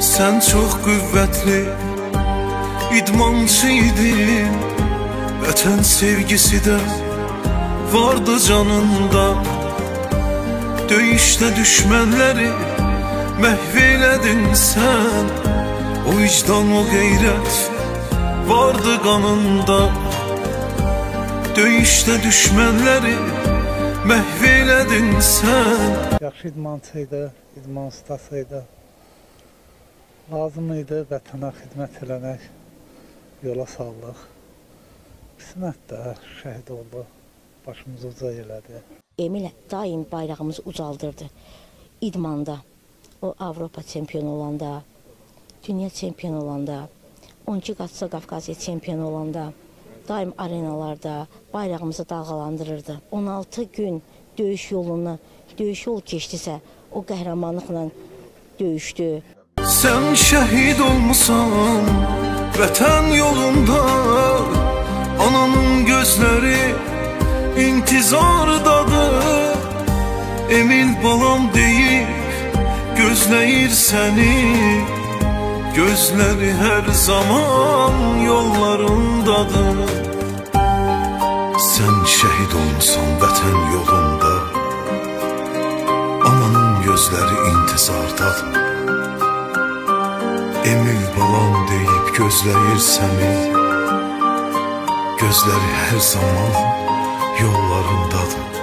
Sən çox qüvvətli idmançı idin. Vətən sevgisi də vardı canında. Döyüşdə düşmənləri məhv elədin sən. O vicdan, o qeyrət vardı qanında. Döyüşdə düşmənləri məhv elədin sən. Yaxşı idmançı idi, idman ustası idi. Lazım idi vətənə xidmət eləmək, yola saldıq. Qismət də şəhid oldu, başımızı uca elədi. Emil daim bayrağımızı ucaldırdı. İdmanda, o Avropa çempionu olanda, dünya çempionu olanda, 12 qatsa Qafqaziya çempionu olanda, daim arenalarda bayrağımızı dalğalandırırdı. 16 gün döyüş yolunu, döyüş yol keçdisə, o qəhrəmanlıqla döyüşdü. Sən şəhid olmusan vətən yolunda. Ananın gözləri intizardadır. Emin balam deyib gözləyir səni Gözləri hər zaman yollarındadır. Sən şəhid olmusan vətən yolunda. Ananın gözləri intizardadır Emil balam deyib gözləyir səni. Gözləri hər zaman yollarındadır